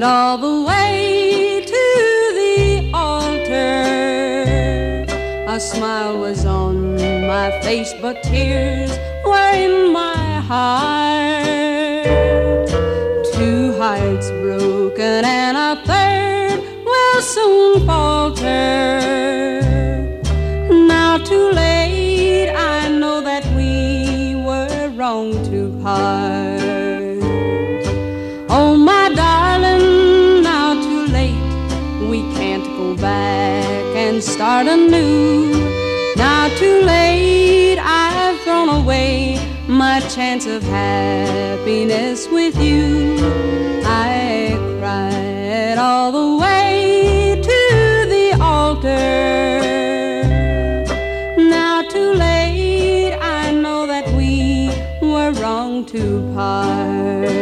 it all the way to the altar. A smile was on my face, but tears were in my heart. Two hearts broken and and start anew. Now, too late, I've thrown away my chance of happiness with you. I cried all the way to the altar. Now, too late, I know that we were wrong to part.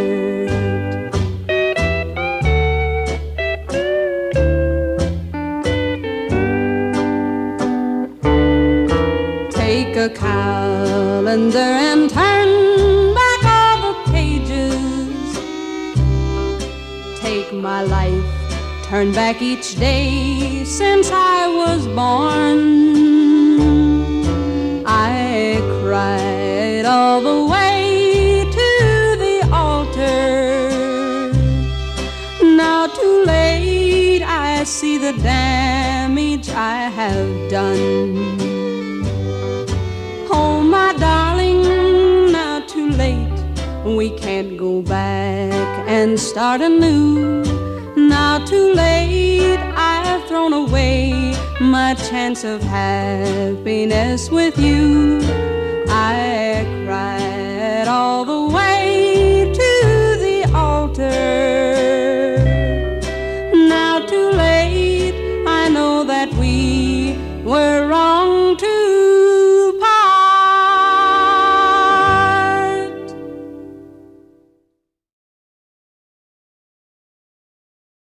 A calendar and turn back all the pages. Take my life, turn back each day since I was born. I cried all the way to the altar. Now too late, I see the damage I have done. Start anew. Now too late, I've thrown away my chance of happiness with you.